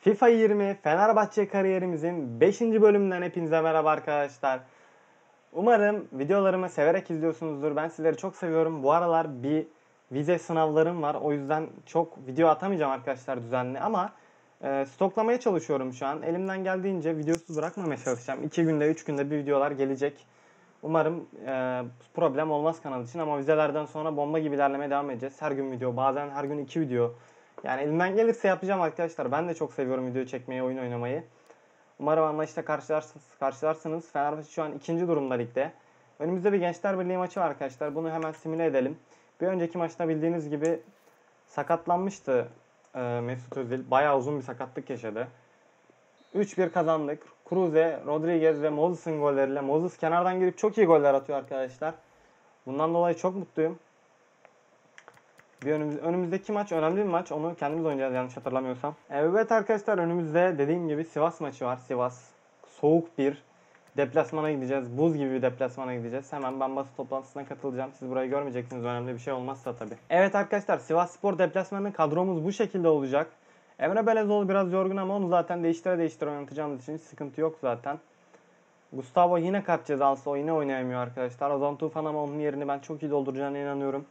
FIFA 20 Fenerbahçe kariyerimizin 5. bölümünden hepinize merhaba arkadaşlar. Umarım videolarımı severek izliyorsunuzdur. Ben sizleri çok seviyorum. Bu aralar bir vize sınavlarım var. O yüzden çok video atamayacağım arkadaşlar düzenli ama e, stoklamaya çalışıyorum şu an. Elimden geldiğince videosuz bırakmamaya çalışacağım. 2 günde 3 günde bir videolar gelecek. Umarım e, problem olmaz kanal için ama vizelerden sonra bomba gibi ilerlemeye devam edeceğiz. Her gün video, bazen her gün 2 video. Yani elimden gelirse yapacağım arkadaşlar. Ben de çok seviyorum video çekmeyi, oyun oynamayı. Umarım anlayışla karşılarsınız. karşılarsınız. Fenerbahçe şu an ikinci durumda ligde. Önümüzde bir Gençler Birliği maçı var arkadaşlar. Bunu hemen simüle edelim. Bir önceki maçta bildiğiniz gibi sakatlanmıştı e, Mesut Özil. Bayağı uzun bir sakatlık yaşadı. 3-1 kazandık. Cruze, Rodriguez ve Moses'ın golleriyle. Moses kenardan girip çok iyi goller atıyor arkadaşlar. Bundan dolayı çok mutluyum. Bir önümüz, önümüzdeki maç önemli bir maç. Onu kendimiz oynayacağız yanlış hatırlamıyorsam. Evet arkadaşlar önümüzde dediğim gibi Sivas maçı var. Sivas. Soğuk bir deplasmana gideceğiz. Buz gibi bir deplasmana gideceğiz. Hemen ben basın toplantısına katılacağım. Siz burayı görmeyeceksiniz önemli bir şey olmazsa tabii. Evet arkadaşlar Sivas Spor deplasmanının kadromuz bu şekilde olacak. Emre Belezoğlu biraz yorgun ama onu zaten değiştire değiştire oynatacağımız için sıkıntı yok zaten. Gustavo yine kart cezası o yine oynayamıyor arkadaşlar. Ozan Tufan ama onun yerini ben çok iyi dolduracağına inanıyorum.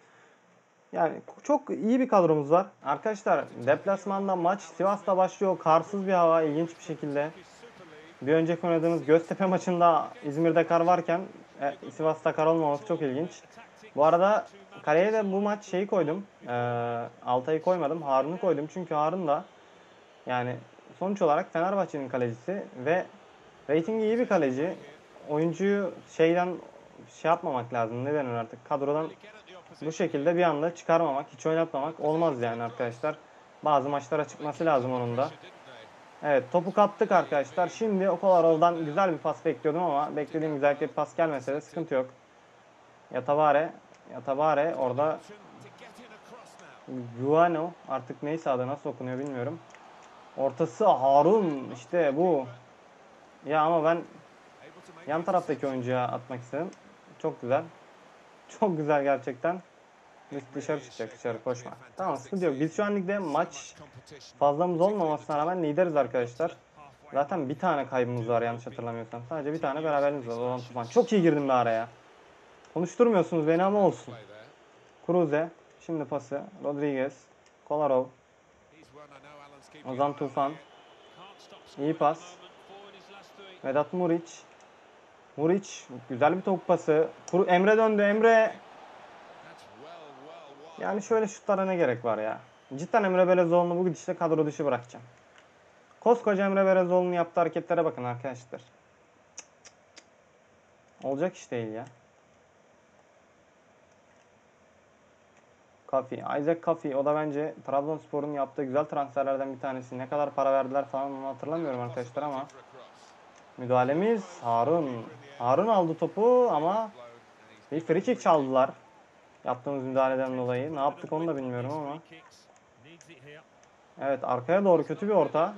Yani çok iyi bir kadromuz var. Arkadaşlar deplasmanda maç Sivas'ta başlıyor. Karsız bir hava ilginç bir şekilde. Bir önceki oynadığımız Göztepe maçında İzmir'de kar varken e, Sivas'ta kar olmaması çok ilginç. Bu arada kaleye de bu maç şeyi koydum. E, Altay'ı koymadım. Harun'u koydum. Çünkü Harun da yani sonuç olarak Fenerbahçe'nin kalecisi ve reytingi iyi bir kaleci. Oyuncuyu şeyden şey yapmamak lazım. Ne denir artık? Kadrodan bu şekilde bir anda çıkarmamak, hiç oynatmamak olmaz yani arkadaşlar. Bazı maçlara çıkması lazım onun da. Evet topu kaptık arkadaşlar. Şimdi Okolarol'dan güzel bir pas bekliyordum ama beklediğim güzellikle bir pas gelmese de sıkıntı yok. Yatabare, Yatabare orada Guano artık neyse adı nasıl okunuyor bilmiyorum. Ortası Harun işte bu. Ya ama ben yan taraftaki oyuncuya atmak istedim. Çok güzel. Çok güzel gerçekten. Dışarı çıkacak dışarı koşma. Tamam sıkıntı yok. Biz şu an ligde maç fazlamız olmamasına rağmen lideriz arkadaşlar. Zaten bir tane kaybımız var yanlış hatırlamıyorsam. Sadece bir tane beraberimiz var. Olan Tufan. Çok iyi girdim bir araya. Konuşturmuyorsunuz beni ama olsun. Cruze. Şimdi pası. Rodriguez. Kolarov. Ozan Tufan. İyi pas. Vedat Muriç. Muriç. Güzel bir top pası. Emre döndü. Emre. Yani şöyle şutlara ne gerek var ya. Cidden Emre Belezoğlu'nu bu gidişle kadro dışı bırakacağım. Koskoca Emre Belezoğlu'nun yaptığı hareketlere bakın arkadaşlar. Olacak iş değil ya. Kafi, Isaac Kafi o da bence Trabzonspor'un yaptığı güzel transferlerden bir tanesi. Ne kadar para verdiler falan onu hatırlamıyorum arkadaşlar ama müdahalemiz Harun. Harun aldı topu ama bir free kick çaldılar. Yaptığımız müdahaleden dolayı. Ne yaptık onu da bilmiyorum ama. Evet arkaya doğru kötü bir orta.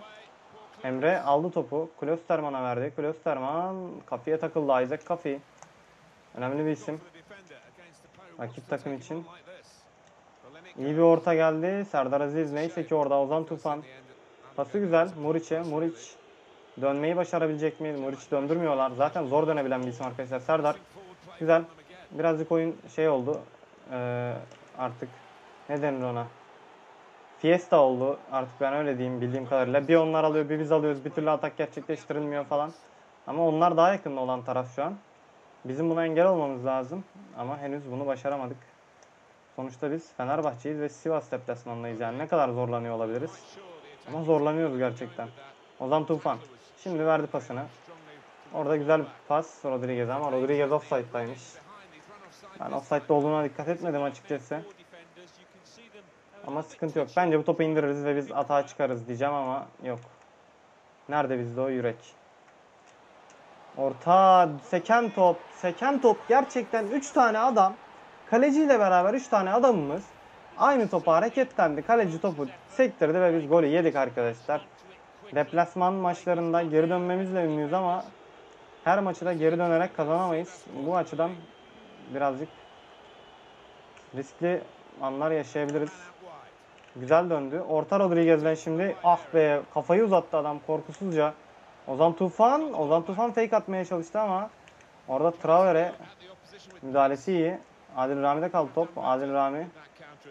Emre aldı topu. Klosterman'a verdi. Klosterman Kafi'ye takıldı. Isaac Kafi. Önemli bir isim. Rakip takım için. İyi bir orta geldi. Serdar Aziz neyse ki orada Ozan Tufan. Pası güzel. Muriç'e. Muriç dönmeyi başarabilecek mi? Muriç döndürmüyorlar. Zaten zor dönebilen bir isim arkadaşlar. Serdar güzel. Birazcık oyun şey oldu. Ee, artık ne denir ona? Fiesta oldu. Artık ben öyle diyeyim bildiğim kadarıyla. Bir onlar alıyor bir biz alıyoruz. Bir türlü atak gerçekleştirilmiyor falan. Ama onlar daha yakın olan taraf şu an. Bizim buna engel olmamız lazım. Ama henüz bunu başaramadık. Sonuçta biz Fenerbahçe'yiz ve Sivas deplasmanındayız. Yani ne kadar zorlanıyor olabiliriz. Ama zorlanıyoruz gerçekten. Ozan Tufan. Şimdi verdi pasını. Orada güzel bir pas Rodriguez'e ama Rodriguez offside'daymış. Ben offside'da olduğuna dikkat etmedim açıkçası. Ama sıkıntı yok. Bence bu topu indiririz ve biz atağa çıkarız diyeceğim ama yok. Nerede bizde o yürek? Orta seken top. Seken top gerçekten 3 tane adam. Kaleciyle beraber 3 tane adamımız aynı topa hareketlendi. Kaleci topu sektirdi ve biz golü yedik arkadaşlar. Deplasman maçlarında geri dönmemizle ünlüyüz ama her maçı da geri dönerek kazanamayız. Bu açıdan birazcık riskli anlar yaşayabiliriz. Güzel döndü. Orta Rodriguez'den şimdi ah be kafayı uzattı adam korkusuzca. Ozan Tufan, Ozan Tufan fake atmaya çalıştı ama orada Traore müdahalesi iyi. Adil Rami'de kaldı top. Adil Rami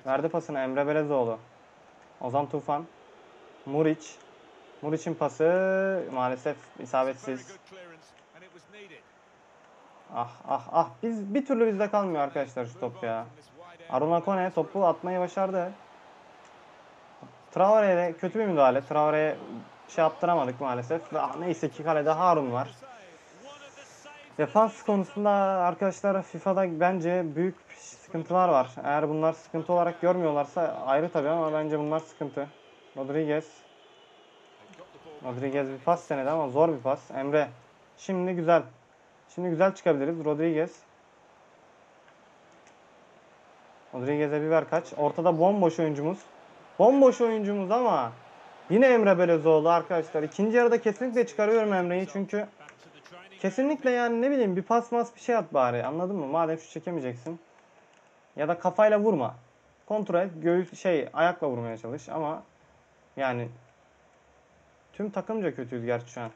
verdi pasını Emre Belezoğlu. Ozan Tufan, Muriç. Muriç'in pası maalesef isabetsiz. Ah ah ah biz bir türlü bizde kalmıyor arkadaşlar şu top ya. Aruna Kone topu atmayı başardı. Traore'ye kötü bir müdahale. Traore'ye şey yaptıramadık maalesef. Ah, neyse ki kalede Harun var. Defans konusunda arkadaşlar FIFA'da bence büyük sıkıntılar var. Eğer bunlar sıkıntı olarak görmüyorlarsa ayrı tabii ama bence bunlar sıkıntı. Rodriguez. Rodriguez bir pas denedi ama zor bir pas. Emre. Şimdi güzel. Şimdi güzel çıkabiliriz. Rodriguez. Rodriguez'e bir ver kaç. Ortada bomboş oyuncumuz. Bomboş oyuncumuz ama yine Emre Belezoğlu arkadaşlar. İkinci yarıda kesinlikle çıkarıyorum Emre'yi çünkü kesinlikle yani ne bileyim bir pas mas bir şey at bari anladın mı? Madem şu çekemeyeceksin. Ya da kafayla vurma. Kontrol et. Göğüs şey ayakla vurmaya çalış ama yani tüm takımca kötüyüz gerçi şu an.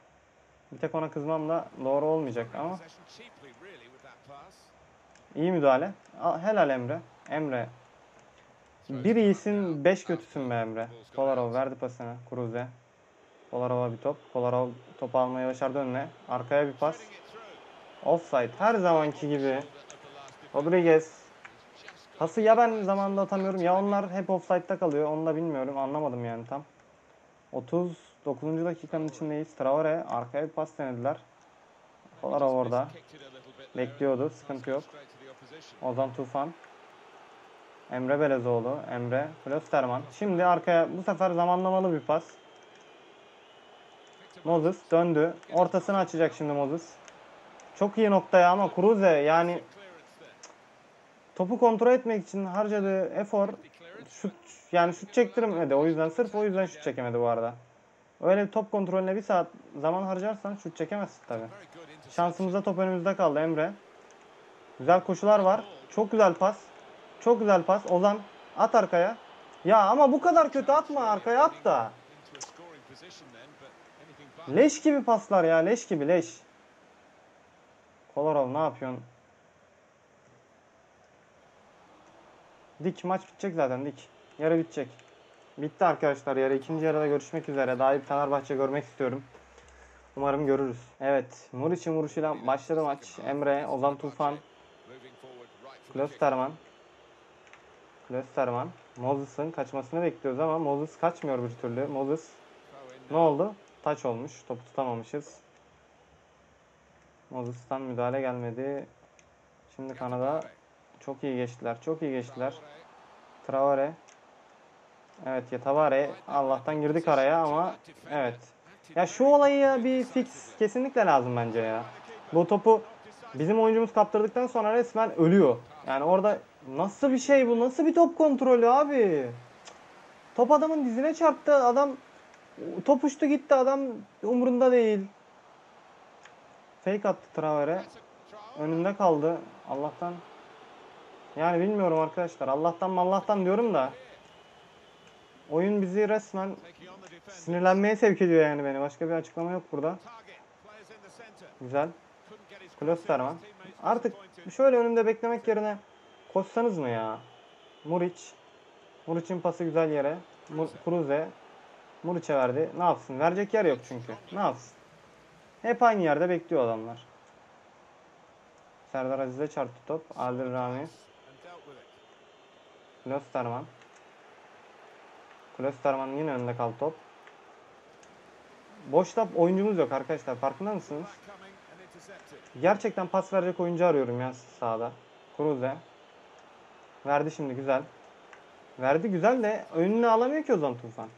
Bir tek ona kızmam da doğru olmayacak ama iyi müdahale. Helal Emre. Emre. Bir iyisin, beş kötüsün be Emre. Kolarov verdi pasını Kruz'e. Kolarov'a bir top. Kolarov topu almayı başardı önüne. Arkaya bir pas. Offside. Her zamanki gibi. Rodriguez. Pası ya ben zamanında atamıyorum ya onlar hep offside'da kalıyor. Onu da bilmiyorum. Anlamadım yani tam. 39. dakikanın içindeyiz. Traore arkaya bir pas denediler. Kolarov orada. Bekliyordu. Sıkıntı yok. Ozan Tufan. Emre Belezoğlu. Emre. Klosterman. Şimdi arkaya bu sefer zamanlamalı bir pas. Moses döndü. Ortasını açacak şimdi Moses. Çok iyi noktaya ama Cruze yani topu kontrol etmek için harcadığı efor şut yani şut çektirmedi. O yüzden sırf o yüzden şut çekemedi bu arada. Öyle bir top kontrolüne bir saat zaman harcarsan şut çekemezsin tabi. Şansımıza top önümüzde kaldı Emre. Güzel koşular var. Çok güzel pas. Çok güzel pas. Ozan at arkaya. Ya ama bu kadar kötü atma arkaya at da. Leş gibi paslar ya leş gibi leş. Kolarov ne yapıyorsun? Dik maç bitecek zaten dik. Yarı bitecek. Bitti arkadaşlar yarı. ikinci yarıda görüşmek üzere. Daha iyi bir Fenerbahçe görmek istiyorum. Umarım görürüz. Evet. Muriç'in vuruşuyla başladı maç. Emre, Ozan Tufan, Klosterman. Klosterman. Moses'ın kaçmasını bekliyoruz ama Moses kaçmıyor bir türlü. Moses ne oldu? Taç olmuş. Topu tutamamışız. Moses'tan müdahale gelmedi. Şimdi Kanada çok iyi geçtiler. Çok iyi geçtiler. Traore. Evet Yatavare. Allah'tan girdik araya ama evet. Ya şu olayı bir fix kesinlikle lazım bence ya. Bu topu bizim oyuncumuz kaptırdıktan sonra resmen ölüyor. Yani orada nasıl bir şey bu? Nasıl bir top kontrolü abi? Top adamın dizine çarptı. Adam top uçtu gitti. Adam umurunda değil. Fake attı Traore. Önünde kaldı. Allah'tan yani bilmiyorum arkadaşlar. Allah'tan Allah'tan diyorum da oyun bizi resmen sinirlenmeye sevk ediyor yani beni. Başka bir açıklama yok burada. Güzel. Klosterman. Artık şöyle önümde beklemek yerine koşsanız mı ya? Muriç. Muriç'in pası güzel yere. Mur Kruze. Muriç'e verdi. Ne yapsın? Verecek yer yok çünkü. Ne yapsın? Hep aynı yerde bekliyor adamlar. Serdar Aziz'e çarptı top. Adil Rami. Klosterman. Klosterman yine önünde kaldı top. Boşta oyuncumuz yok arkadaşlar. Farkında mısınız? Gerçekten pas verecek oyuncu arıyorum ya sahada. Cruze. Verdi şimdi güzel. Verdi güzel de önüne alamıyor ki Ozan Tufan.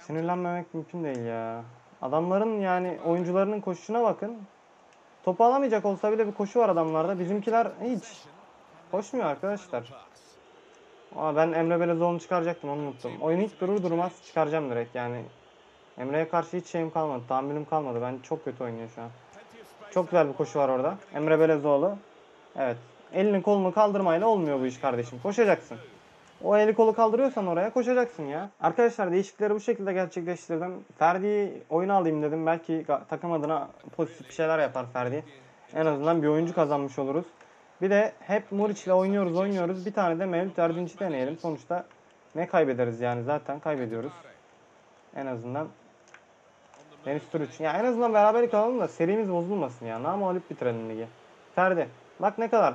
Sinirlenmemek mümkün değil ya. Adamların yani oyuncularının koşuşuna bakın. Topu alamayacak olsa bile bir koşu var adamlarda. Bizimkiler hiç koşmuyor arkadaşlar. Aa, ben Emre Belezoğlu'nu çıkaracaktım onu unuttum. Oyunu hiç durur durmaz çıkaracağım direkt yani. Emre'ye karşı hiç şeyim kalmadı. Tahammülüm kalmadı. Ben çok kötü oynuyor şu an. Çok güzel bir koşu var orada. Emre Belezoğlu. Evet. Elini kolunu kaldırmayla olmuyor bu iş kardeşim. Koşacaksın. O eli kolu kaldırıyorsan oraya koşacaksın ya. Arkadaşlar değişiklikleri bu şekilde gerçekleştirdim. Ferdi'yi oyuna alayım dedim. Belki takım adına pozitif bir şeyler yapar Ferdi. En azından bir oyuncu kazanmış oluruz. Bir de hep Muric ile oynuyoruz oynuyoruz. Bir tane de Mevlüt Erdinç'i deneyelim. Sonuçta ne kaybederiz yani zaten kaybediyoruz. En azından Deniz Türüç. Ya en azından beraberlik alalım da serimiz bozulmasın ya. Namalip bitirelim ligi. Ferdi. Bak ne kadar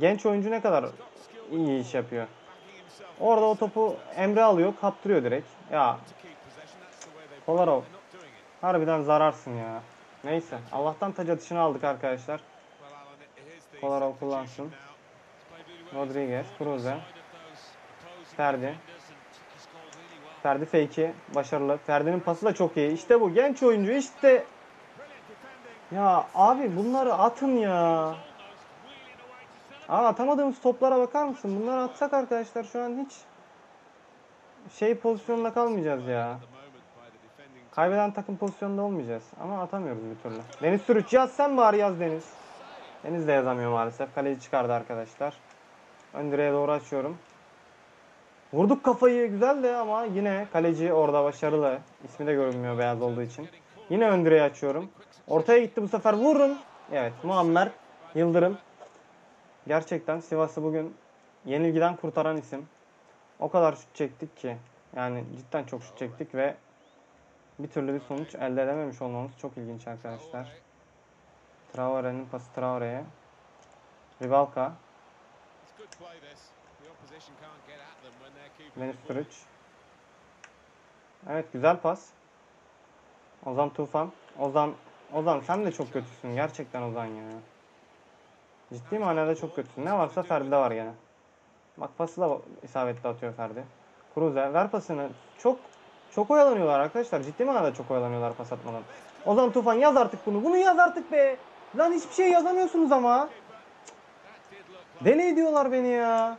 genç oyuncu ne kadar iyi iş yapıyor. Orada o topu Emre alıyor, kaptırıyor direkt. Ya Kolarov. Harbiden zararsın ya. Neyse. Allah'tan taç atışını aldık arkadaşlar. Kolarov kullansın. Rodriguez, Cruze, Ferdi. Ferdi fake'i başarılı. Ferdi'nin pası da çok iyi. İşte bu genç oyuncu işte. Ya abi bunları atın ya. Aa atamadığımız toplara bakar mısın? Bunları atsak arkadaşlar şu an hiç şey pozisyonunda kalmayacağız ya. Kaybeden takım pozisyonda olmayacağız. Ama atamıyoruz bir türlü. Deniz Sürüç yaz sen bari yaz Deniz. Deniz de yazamıyor maalesef. Kaleci çıkardı arkadaşlar. Ön doğru açıyorum. Vurduk kafayı güzel de ama yine kaleci orada başarılı. İsmi de görünmüyor beyaz olduğu için. Yine ön açıyorum. Ortaya gitti bu sefer vurun. Evet Muammer Yıldırım. Gerçekten Sivas'ı bugün yenilgiden kurtaran isim. O kadar şut çektik ki. Yani cidden çok şut çektik ve bir türlü bir sonuç elde edememiş olmamız çok ilginç arkadaşlar. Traore'nin pası Traore'ye. Rivalka. Deniz Türüç. Evet güzel pas. Ozan Tufan. Ozan Ozan sen de çok kötüsün. Gerçekten Ozan ya. Ciddi manada çok kötüsün. Ne varsa Ferdi'de var gene. Bak pası da isabetli atıyor Ferdi. Cruze ver pasını. Çok çok oyalanıyorlar arkadaşlar. Ciddi manada çok oyalanıyorlar pas atmadan. Ozan Tufan yaz artık bunu. Bunu yaz artık be. Lan hiçbir şey yazamıyorsunuz ama. Deli ediyorlar beni ya.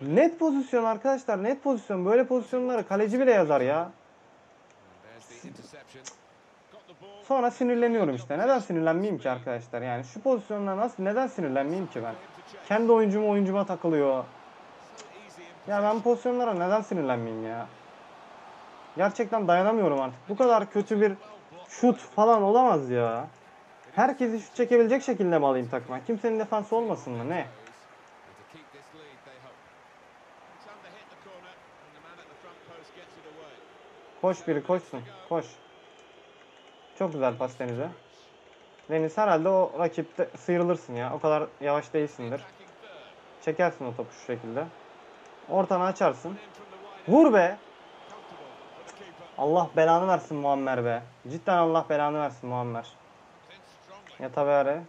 Net pozisyon arkadaşlar. Net pozisyon. Böyle pozisyonları kaleci bile yazar ya. Sonra sinirleniyorum işte. Neden sinirlenmeyeyim ki arkadaşlar? Yani şu pozisyonda nasıl neden sinirlenmeyeyim ki ben? Kendi oyuncum oyuncuma takılıyor. Ya ben pozisyonlara neden sinirlenmeyeyim ya? Gerçekten dayanamıyorum artık. Bu kadar kötü bir şut falan olamaz ya. Herkesi şut çekebilecek şekilde mi alayım takıma? Kimsenin defansı olmasın mı? Ne? Koş biri koşsun. Koş. Çok güzel pas Deniz'e. Deniz herhalde o rakipte sıyrılırsın ya. O kadar yavaş değilsindir. Çekersin o topu şu şekilde. Ortanı açarsın. Vur be. Allah belanı versin Muammer be. Cidden Allah belanı versin Muammer. Ya ara.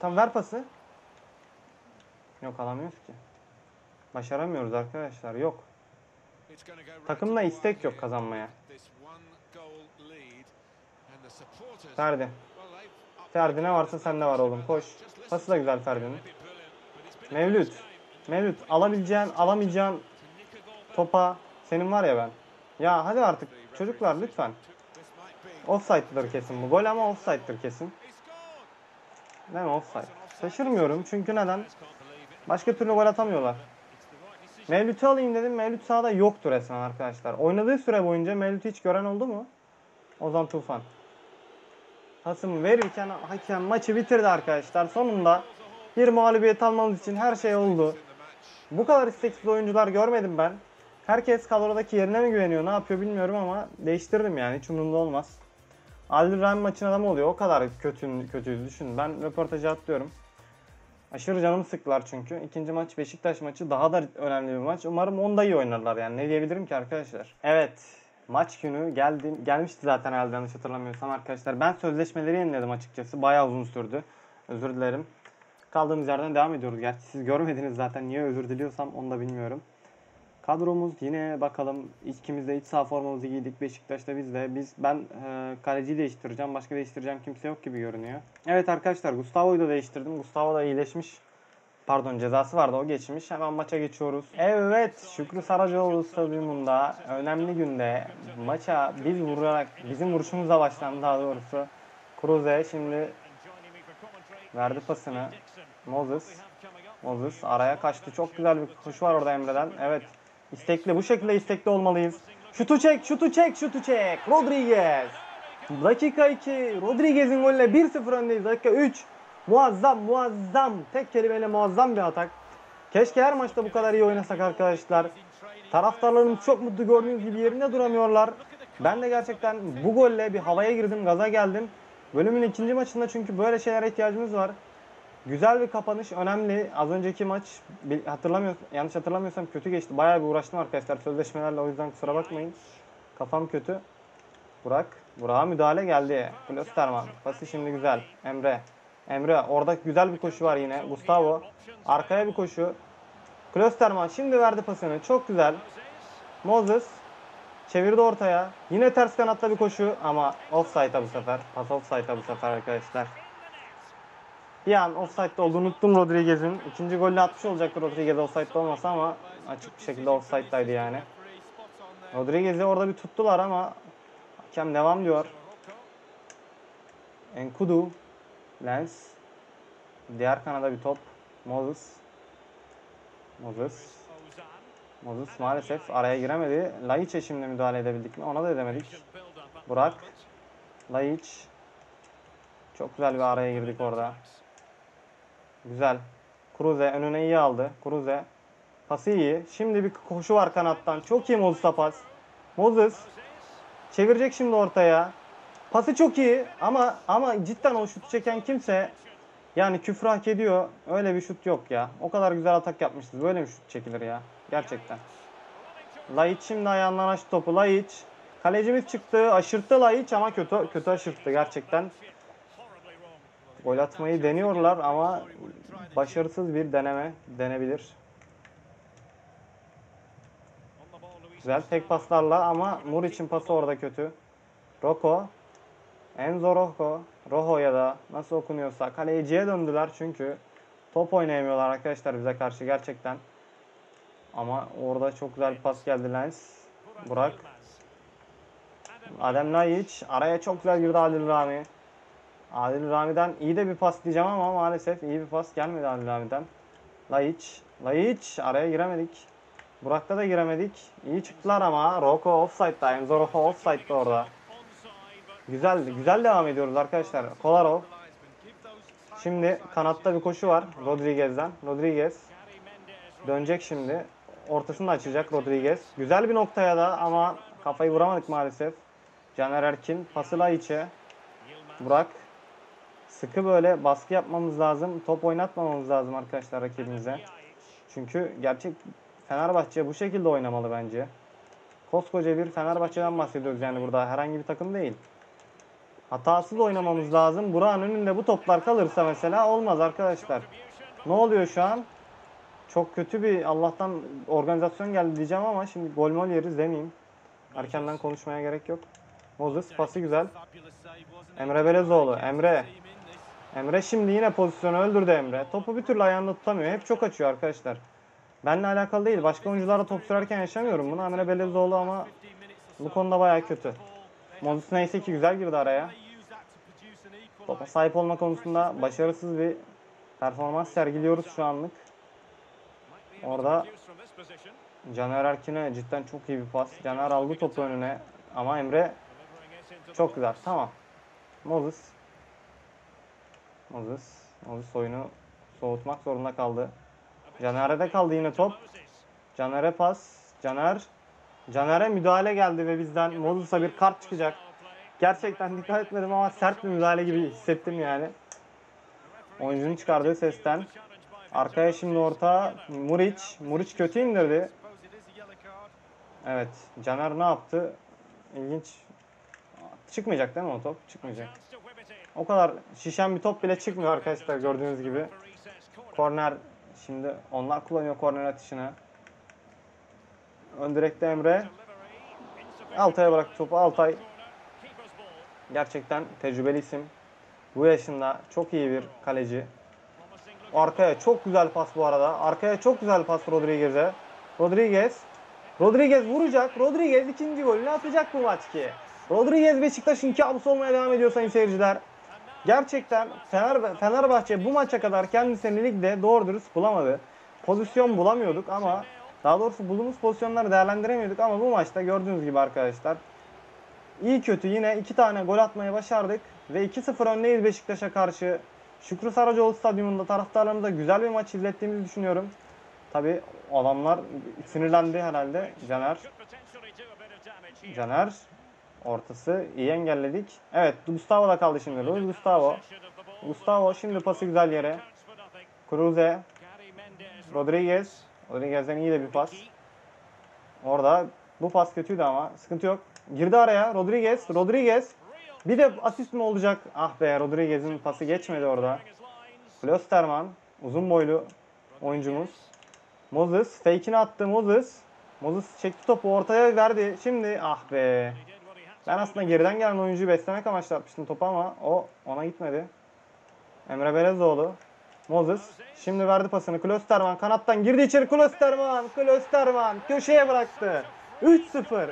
Tam ver pası. Yok alamıyoruz ki. Başaramıyoruz arkadaşlar. Yok. Takımda istek yok kazanmaya. Ferdi. Ferdi ne varsa sende var oğlum. Koş. Pası da güzel Ferdi'nin. Mevlüt. Mevlüt alabileceğin, alamayacağın topa senin var ya ben. Ya hadi artık çocuklar lütfen. Offside'dır kesin bu gol ama offside'dır kesin. Değil mi offside? Şaşırmıyorum çünkü neden? Başka türlü gol atamıyorlar. Mevlüt'ü alayım dedim. Mevlüt sahada yoktu resmen arkadaşlar. Oynadığı süre boyunca Mevlüt'ü hiç gören oldu mu? Ozan Tufan. Pasımı verirken hakem maçı bitirdi arkadaşlar. Sonunda bir mağlubiyet almamız için her şey oldu. Bu kadar isteksiz oyuncular görmedim ben. Herkes kadrodaki yerine mi güveniyor ne yapıyor bilmiyorum ama değiştirdim yani hiç umurumda olmaz. Adil Rahim maçın adamı oluyor. O kadar kötü kötüyüz düşün. Ben röportajı atlıyorum. Aşırı canımı sıktılar çünkü. İkinci maç Beşiktaş maçı daha da önemli bir maç. Umarım onda iyi oynarlar yani. Ne diyebilirim ki arkadaşlar? Evet. Maç günü geldim. Gelmişti zaten herhalde yanlış hatırlamıyorsam arkadaşlar. Ben sözleşmeleri yeniledim açıkçası. Bayağı uzun sürdü. Özür dilerim. Kaldığımız yerden devam ediyoruz. Gerçi siz görmediniz zaten. Niye özür diliyorsam onu da bilmiyorum. Kadromuz yine bakalım ikimiz de iç saha formamızı giydik. Beşiktaş'ta biz de. Biz ben e, kaleciyi değiştireceğim. Başka değiştireceğim kimse yok gibi görünüyor. Evet arkadaşlar Gustavo'yu da değiştirdim. Gustavo da iyileşmiş. Pardon cezası vardı o geçmiş. Hemen maça geçiyoruz. Evet Şükrü Saracoğlu stadyumunda önemli günde maça biz vurarak bizim vuruşumuzla başlandı daha doğrusu. Cruze şimdi verdi pasını. Moses. Moses araya kaçtı. Çok güzel bir koşu var orada Emre'den. Evet. İstekli. Bu şekilde istekli olmalıyız. Şutu çek, şutu çek, şutu çek. Rodriguez. Dakika 2. Rodriguez'in golüyle 1-0 öndeyiz. Dakika 3. Muazzam, muazzam. Tek kelimeyle muazzam bir atak. Keşke her maçta bu kadar iyi oynasak arkadaşlar. Taraftarlarımız çok mutlu gördüğünüz gibi yerinde duramıyorlar. Ben de gerçekten bu golle bir havaya girdim, gaza geldim. Bölümün ikinci maçında çünkü böyle şeylere ihtiyacımız var. Güzel bir kapanış önemli. Az önceki maç hatırlamıyorum yanlış hatırlamıyorsam kötü geçti. Bayağı bir uğraştım arkadaşlar sözleşmelerle o yüzden kusura bakmayın. Kafam kötü. Burak. Burak'a müdahale geldi. Klosterman. Pası şimdi güzel. Emre. Emre orada güzel bir koşu var yine. Gustavo. Arkaya bir koşu. Klosterman şimdi verdi pasını. Çok güzel. Moses. Çevirdi ortaya. Yine ters kanatta bir koşu ama offside'a bu sefer. Pas offside'a bu sefer arkadaşlar. Bir an offside'da olduğunu unuttum Rodriguez'in. İkinci golünü atmış olacaktı Rodriguez offside'da olmasa ama açık bir şekilde offside'daydı yani. Rodriguez'i orada bir tuttular ama hakem devam diyor. Enkudu, Lens, diğer kanada bir top. Moses, Moses, Moses maalesef araya giremedi. Laiç'e şimdi müdahale edebildik mi? Ona da edemedik. Burak, Laiç. Çok güzel bir araya girdik orada. Güzel. Cruze önüne iyi aldı. Cruze. Pası iyi. Şimdi bir koşu var kanattan. Çok iyi Moses'a pas. Moses. Çevirecek şimdi ortaya. Pası çok iyi ama ama cidden o şutu çeken kimse yani küfür hak ediyor. Öyle bir şut yok ya. O kadar güzel atak yapmışız. Böyle mi şut çekilir ya? Gerçekten. Laiç şimdi ayağından açtı topu. Laiç. Kalecimiz çıktı. Aşırttı Laiç ama kötü kötü aşırttı gerçekten. Gol atmayı deniyorlar ama başarısız bir deneme denebilir. Güzel tek paslarla ama Muric'in pası orada kötü. Roko. Enzo Rocco. Rojo ya da nasıl okunuyorsa kaleciye döndüler çünkü top oynayamıyorlar arkadaşlar bize karşı gerçekten. Ama orada çok güzel bir pas geldi Lens. Burak. Adem Laiç. Araya çok güzel girdi Adil Rami. Adil Rami'den iyi de bir pas diyeceğim ama maalesef iyi bir pas gelmedi Adil Rami'den. Laiç. Laiç. Araya giremedik. Burak'ta da giremedik. İyi çıktılar ama. Rocco offside'da. Enzo Rocco offside'da orada. Güzel, güzel devam ediyoruz arkadaşlar. Kolarov. Şimdi kanatta bir koşu var Rodriguez'den. Rodriguez dönecek şimdi. Ortasını da açacak Rodriguez. Güzel bir noktaya da ama kafayı vuramadık maalesef. Caner Erkin pası Laiç'e. Burak. Sıkı böyle baskı yapmamız lazım. Top oynatmamamız lazım arkadaşlar rakibimize. Çünkü gerçek Fenerbahçe bu şekilde oynamalı bence. Koskoca bir Fenerbahçe'den bahsediyoruz yani burada herhangi bir takım değil. Hatasız oynamamız lazım. Burak'ın önünde bu toplar kalırsa mesela olmaz arkadaşlar. Ne oluyor şu an? Çok kötü bir Allah'tan organizasyon geldi diyeceğim ama şimdi gol mol yeriz demeyeyim. Erkenden konuşmaya gerek yok. Moses pası güzel. Emre Belezoğlu. Emre. Emre şimdi yine pozisyonu öldürdü Emre. Topu bir türlü ayağında tutamıyor. Hep çok açıyor arkadaşlar. Benle alakalı değil. Başka oyuncularla top sürerken yaşamıyorum bunu. Emre Belezoğlu ama bu konuda bayağı kötü. Moses neyse ki güzel girdi araya. Topa sahip olma konusunda başarısız bir performans sergiliyoruz şu anlık. Orada Caner Erkin'e cidden çok iyi bir pas. Caner aldı topu önüne ama Emre çok güzel. Tamam. Moses. Moses. Moses oyunu soğutmak zorunda kaldı. Caner'e kaldı yine top. Caner'e pas. Caner. Caner'e müdahale geldi ve bizden Moses'a bir kart çıkacak. Gerçekten dikkat etmedim ama sert bir müdahale gibi hissettim yani. Oyuncunun çıkardığı sesten. Arkaya şimdi orta Muric. Muric kötü indirdi. Evet. Caner ne yaptı? İlginç. Çıkmayacak değil mi o top? Çıkmayacak. O kadar şişen bir top bile çıkmıyor arkadaşlar gördüğünüz gibi. Korner şimdi onlar kullanıyor korner atışını. Ön direkte Emre. Altay'a bıraktı topu. Altay gerçekten tecrübeli isim. Bu yaşında çok iyi bir kaleci. Arkaya çok güzel pas bu arada. Arkaya çok güzel pas Rodriguez'e. Rodriguez. Rodriguez vuracak. Rodriguez ikinci golünü atacak bu maç ki. Rodriguez Beşiktaş'ın kabusu olmaya devam ediyor sayın seyirciler. Gerçekten Fener, Fenerbahçe bu maça kadar kendisini ligde doğru dürüst bulamadı. Pozisyon bulamıyorduk ama daha doğrusu bulduğumuz pozisyonları değerlendiremiyorduk ama bu maçta gördüğünüz gibi arkadaşlar iyi kötü yine iki tane gol atmayı başardık ve 2-0 öndeyiz Beşiktaş'a karşı. Şükrü Saracoğlu stadyumunda taraftarlarımıza güzel bir maç izlettiğimizi düşünüyorum. Tabi adamlar sinirlendi herhalde. Caner. Caner. Ortası iyi engelledik. Evet Gustavo da kaldı şimdi. Luis Gustavo. Gustavo şimdi pası güzel yere. Cruze. Rodriguez. Rodriguez'den iyi de bir pas. Orada bu pas kötüydü ama sıkıntı yok. Girdi araya Rodriguez. Rodriguez. Bir de asist mi olacak? Ah be Rodriguez'in pası geçmedi orada. Klosterman. Uzun boylu oyuncumuz. Moses. Fake'ini attı Moses. Moses çekti topu ortaya verdi. Şimdi ah be. Ben aslında geriden gelen oyuncuyu beslemek amaçlı atmıştım topu ama o ona gitmedi. Emre Belezoğlu. Moses. Şimdi verdi pasını. Klosterman kanattan girdi içeri. Klosterman. Klosterman. Köşeye bıraktı. 3-0.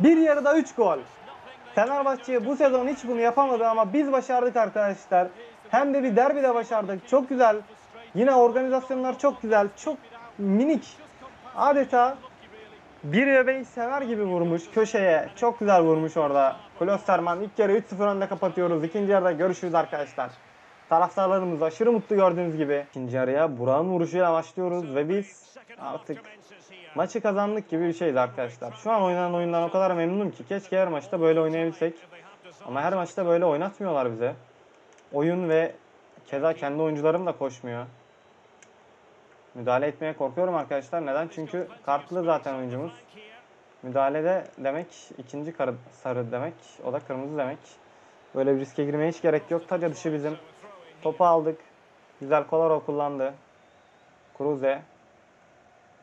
Bir yarıda 3 gol. Fenerbahçe bu sezon hiç bunu yapamadı ama biz başardık arkadaşlar. Hem de bir derbide başardık. Çok güzel. Yine organizasyonlar çok güzel. Çok minik. Adeta bir bebeği sever gibi vurmuş köşeye. Çok güzel vurmuş orada. Klosterman ilk yarı 3-0 önde kapatıyoruz. İkinci yarıda görüşürüz arkadaşlar. Taraftarlarımız aşırı mutlu gördüğünüz gibi. İkinci yarıya Burak'ın vuruşuyla başlıyoruz ve biz artık maçı kazandık gibi bir şeydi arkadaşlar. Şu an oynanan oyundan o kadar memnunum ki keşke her maçta böyle oynayabilsek. Ama her maçta böyle oynatmıyorlar bize. Oyun ve keza kendi oyuncularım da koşmuyor. Müdahale etmeye korkuyorum arkadaşlar. Neden? Çünkü kartlı zaten oyuncumuz. Müdahalede demek ikinci karı, sarı demek. O da kırmızı demek. Böyle bir riske girmeye hiç gerek yok. Taca dışı bizim. Topu aldık. Güzel Kolarov kullandı. Cruze.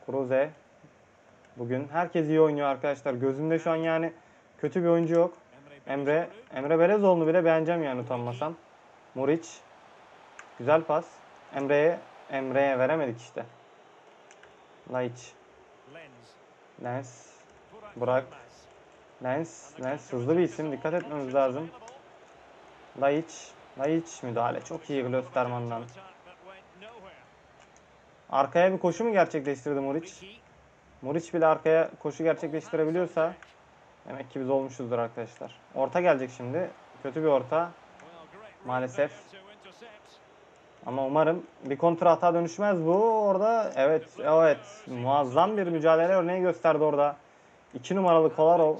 Cruze. Bugün herkes iyi oynuyor arkadaşlar. Gözümde şu an yani kötü bir oyuncu yok. Emre Emre Belezoğlu'nu bile beğeneceğim yani utanmasam. Muriç. Güzel pas. Emre'ye Emre'ye veremedik işte. Laiç. Lens. Burak. Lens. Lens hızlı bir isim. Dikkat etmemiz lazım. Laiç. Laiç müdahale. Çok iyi Glosterman'dan. Arkaya bir koşu mu gerçekleştirdi Muriç? Muriç bile arkaya koşu gerçekleştirebiliyorsa demek ki biz olmuşuzdur arkadaşlar. Orta gelecek şimdi. Kötü bir orta. Maalesef. Ama umarım bir kontra hata dönüşmez bu. Orada evet evet muazzam bir mücadele örneği gösterdi orada. 2 numaralı Kolarov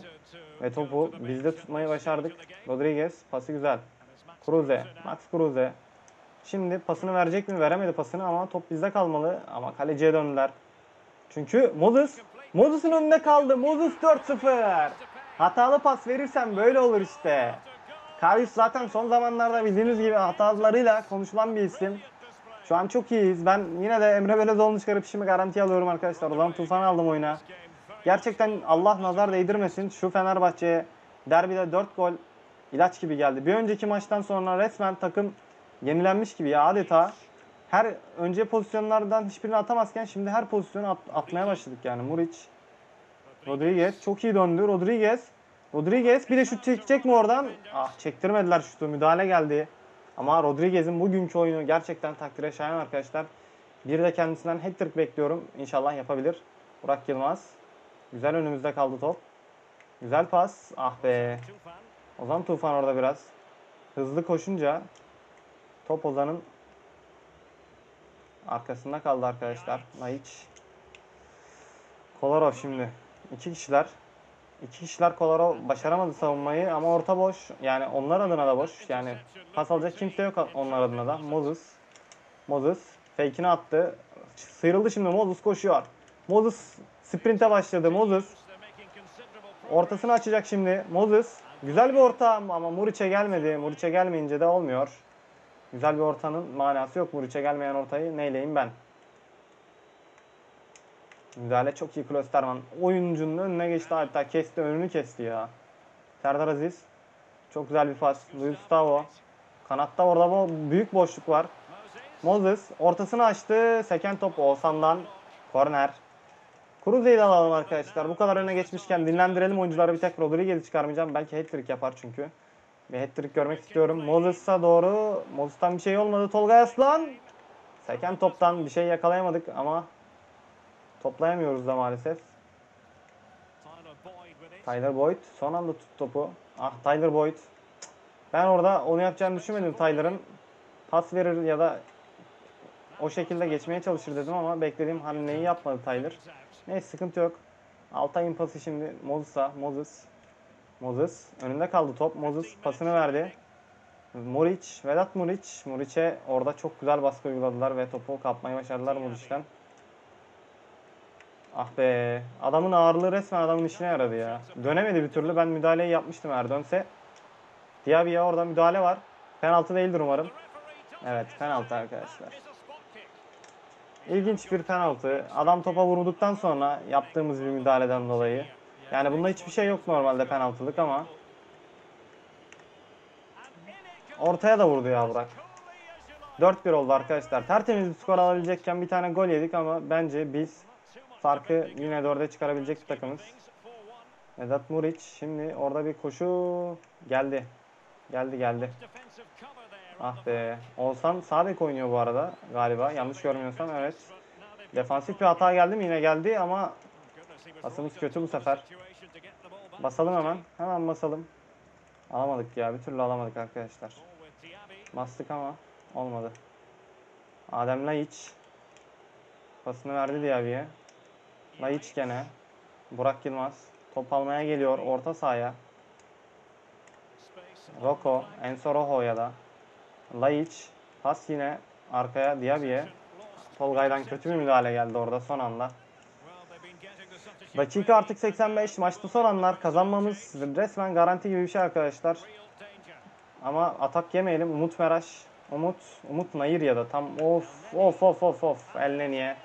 ve topu bizde tutmayı başardık. Rodriguez pası güzel. Cruze, Max Cruze. Şimdi pasını verecek mi? Veremedi pasını ama top bizde kalmalı. Ama kaleciye döndüler. Çünkü Moses, Moses'ın önünde kaldı. Moses 4-0. Hatalı pas verirsen böyle olur işte. Karius zaten son zamanlarda bildiğiniz gibi hatalarıyla konuşulan bir isim. Şu an çok iyiyiz. Ben yine de Emre Belezoğlu'nu çıkarıp işimi garantiye alıyorum arkadaşlar. O zaman Tufan aldım oyuna. Gerçekten Allah nazar değdirmesin. Şu Fenerbahçe'ye derbide 4 gol ilaç gibi geldi. Bir önceki maçtan sonra resmen takım yenilenmiş gibi ya adeta. Her önce pozisyonlardan hiçbirini atamazken şimdi her pozisyonu at, atmaya başladık yani. Muriç, Rodriguez çok iyi döndü. Rodriguez Rodriguez bir de şut çekecek mi oradan? Ah çektirmediler şutu. Müdahale geldi. Ama Rodriguez'in bugünkü oyunu gerçekten takdire şayan arkadaşlar. Bir de kendisinden hat-trick bekliyorum. İnşallah yapabilir. Burak Yılmaz. Güzel önümüzde kaldı top. Güzel pas. Ah be. Ozan Tufan orada biraz. Hızlı koşunca top Ozan'ın arkasında kaldı arkadaşlar. Naiç. Kolarov şimdi. iki kişiler. İki kişiler Kolarov başaramadı savunmayı ama orta boş. Yani onlar adına da boş. Yani pas alacak kimse yok onlar adına da. Moses. Moses fake'ini attı. Sıyrıldı şimdi Moses koşuyor. Moses sprinte başladı. Moses ortasını açacak şimdi. Moses güzel bir orta ama Muriç'e gelmedi. Muriç'e gelmeyince de olmuyor. Güzel bir ortanın manası yok. Muriç'e gelmeyen ortayı neyleyim ben? Müdahale çok iyi Klosterman. Oyuncunun önüne geçti hatta kesti önünü kesti ya. Serdar Aziz. Çok güzel bir pas. Luis Gustavo. Kanatta orada bu büyük boşluk var. Moses ortasını açtı. Seken top Oğuzhan'dan. Korner. Cruze'yi de alalım arkadaşlar. Bu kadar öne geçmişken dinlendirelim oyuncuları. Bir tek Rodriguez'i çıkarmayacağım. Belki hat-trick yapar çünkü. Bir hat-trick görmek istiyorum. Moses'a doğru. Moses'tan bir şey olmadı. Tolga Aslan. Seken toptan bir şey yakalayamadık ama toplayamıyoruz da maalesef. Tyler Boyd son anda tut topu. Ah Tyler Boyd. Ben orada onu yapacağını düşünmedim Tyler'ın. Pas verir ya da o şekilde geçmeye çalışır dedim ama beklediğim hamleyi yapmadı Tyler. Neyse sıkıntı yok. Altay'ın pası şimdi Moses'a. Moses. Moses. Önünde kaldı top. Moses pasını verdi. Muric. Vedat Muric. Muric'e orada çok güzel baskı uyguladılar ve topu kapmayı başardılar Muric'ten. Ah be. Adamın ağırlığı resmen adamın işine yaradı ya. Dönemedi bir türlü. Ben müdahaleyi yapmıştım eğer dönse. Diaby'ye orada müdahale var. Penaltı değildir umarım. Evet penaltı arkadaşlar. İlginç bir penaltı. Adam topa vurulduktan sonra yaptığımız bir müdahaleden dolayı. Yani bunda hiçbir şey yok normalde penaltılık ama. Ortaya da vurdu ya Burak. 4-1 oldu arkadaşlar. Tertemiz bir skor alabilecekken bir tane gol yedik ama bence biz farkı yine 4'e çıkarabilecek bir takımız. Vedat Muriç şimdi orada bir koşu geldi. Geldi geldi. Ah be. Olsan sağ bek oynuyor bu arada galiba. Yanlış görmüyorsam evet. Defansif bir hata geldi mi? Yine geldi ama pasımız kötü bu sefer. Basalım hemen. Hemen basalım. Alamadık ya. Bir türlü alamadık arkadaşlar. Bastık ama olmadı. Adem Laiç. Pasını verdi Diaby'ye. Laiç gene. Burak Yılmaz. Top almaya geliyor orta sahaya. Roko, Enzo Rojo ya da. Laiç. Pas yine arkaya Diaby'ye. Tolgay'dan kötü bir müdahale geldi orada son anda. Dakika artık 85. Maçta son anlar. Kazanmamız resmen garanti gibi bir şey arkadaşlar. Ama atak yemeyelim. Umut Meraş. Umut, Umut Nayır ya da tam of of of of of Elneni'ye.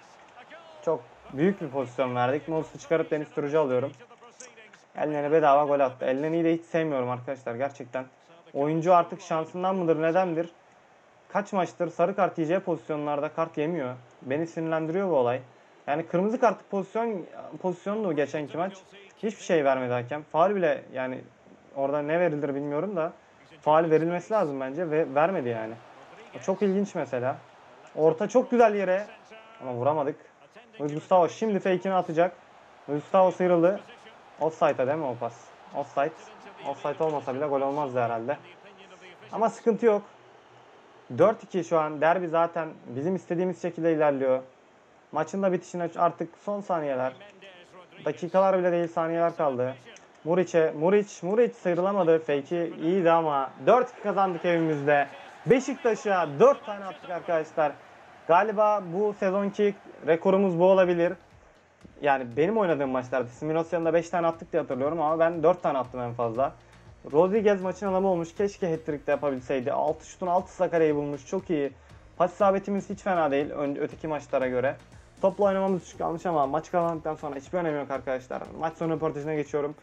Çok büyük bir pozisyon verdik. Mouse'u çıkarıp Deniz Turucu alıyorum. Elneni bedava gol attı. Elneni'yi de hiç sevmiyorum arkadaşlar gerçekten. Oyuncu artık şansından mıdır nedendir? Kaç maçtır sarı kart yiyeceği pozisyonlarda kart yemiyor. Beni sinirlendiriyor bu olay. Yani kırmızı kartlık pozisyon pozisyondu geçenki maç. Hiçbir şey vermedi hakem. Faul bile yani orada ne verilir bilmiyorum da faul verilmesi lazım bence ve vermedi yani. Çok ilginç mesela. Orta çok güzel yere ama vuramadık. Luis Gustavo şimdi fake'ini atacak. Luis Gustavo sıyrıldı. Offside'a değil mi o pas? Offside. Offside olmasa bile gol olmazdı herhalde. Ama sıkıntı yok. 4-2 şu an. Derbi zaten bizim istediğimiz şekilde ilerliyor. Maçın da bitişine artık son saniyeler. Dakikalar bile değil saniyeler kaldı. Muriç'e, Muriç, Muriç sıyrılamadı. Fake'i iyiydi ama 4 kazandık evimizde. Beşiktaş'a 4 tane attık arkadaşlar. Galiba bu sezonki rekorumuz bu olabilir. Yani benim oynadığım maçlarda simülasyonda 5 tane attık diye hatırlıyorum ama ben 4 tane attım en fazla. Rodriguez maçın adamı olmuş. Keşke hat-trick de yapabilseydi. 6 şutun 6 Sakarya'yı bulmuş. Çok iyi. Pas isabetimiz hiç fena değil ön- öteki maçlara göre. Topla oynamamız düşük kalmış ama maç kazandıktan sonra hiçbir önemi yok arkadaşlar. Maç sonu röportajına geçiyorum.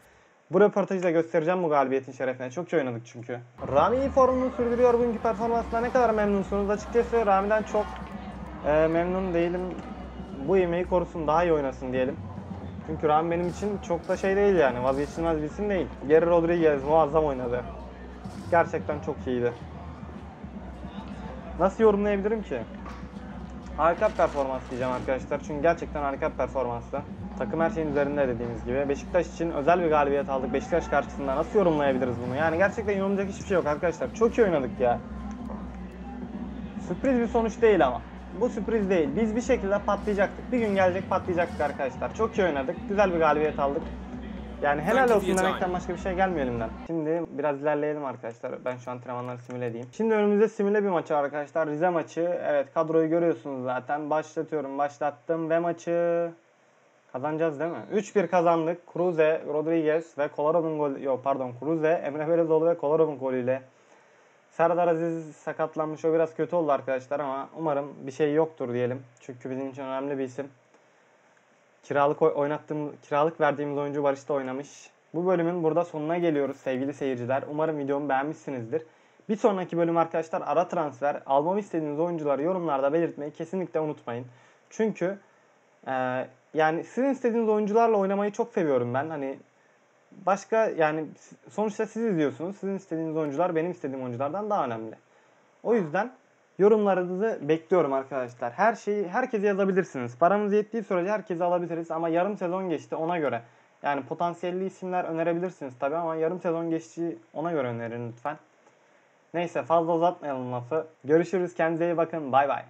Bu röportajı da göstereceğim bu galibiyetin şerefine. Çok iyi oynadık çünkü. Rami iyi formunu sürdürüyor bugünkü performansına. Ne kadar memnunsunuz? Açıkçası Rami'den çok e, memnun değilim. Bu yemeği korusun, daha iyi oynasın diyelim. Çünkü Rami benim için çok da şey değil yani. Vazgeçilmez bir isim değil. Geri Rodriguez muazzam oynadı. Gerçekten çok iyiydi. Nasıl yorumlayabilirim ki? Harika performans diyeceğim arkadaşlar. Çünkü gerçekten harika performanstı. Takım her şeyin üzerinde dediğimiz gibi. Beşiktaş için özel bir galibiyet aldık. Beşiktaş karşısında nasıl yorumlayabiliriz bunu? Yani gerçekten yorumlayacak hiçbir şey yok arkadaşlar. Çok iyi oynadık ya. Sürpriz bir sonuç değil ama. Bu sürpriz değil. Biz bir şekilde patlayacaktık. Bir gün gelecek patlayacaktık arkadaşlar. Çok iyi oynadık. Güzel bir galibiyet aldık. Yani helal olsun demekten başka bir şey gelmiyor elimden. Şimdi biraz ilerleyelim arkadaşlar. Ben şu antrenmanları simüle edeyim. Şimdi önümüzde simüle bir maçı var arkadaşlar. Rize maçı. Evet kadroyu görüyorsunuz zaten. Başlatıyorum. Başlattım ve maçı kazanacağız değil mi? 3-1 kazandık. Cruze, Rodriguez ve Kolarov'un gol yok pardon Cruze, Emre Belezoğlu ve Kolarov'un golüyle Serdar Aziz sakatlanmış. O biraz kötü oldu arkadaşlar ama umarım bir şey yoktur diyelim. Çünkü bizim için önemli bir isim. Kiralık oy- oynattığım, kiralık verdiğimiz oyuncu Barış da oynamış. Bu bölümün burada sonuna geliyoruz sevgili seyirciler. Umarım videomu beğenmişsinizdir. Bir sonraki bölüm arkadaşlar ara transfer. Almamı istediğiniz oyuncuları yorumlarda belirtmeyi kesinlikle unutmayın. Çünkü e, yani sizin istediğiniz oyuncularla oynamayı çok seviyorum ben. Hani başka yani sonuçta siz izliyorsunuz. Sizin istediğiniz oyuncular benim istediğim oyunculardan daha önemli. O yüzden yorumlarınızı bekliyorum arkadaşlar. Her şeyi herkese yazabilirsiniz. Paramız yettiği sürece herkese alabiliriz ama yarım sezon geçti ona göre. Yani potansiyelli isimler önerebilirsiniz tabii ama yarım sezon geçti ona göre önerin lütfen. Neyse fazla uzatmayalım lafı. Görüşürüz kendinize iyi bakın. Bay bay.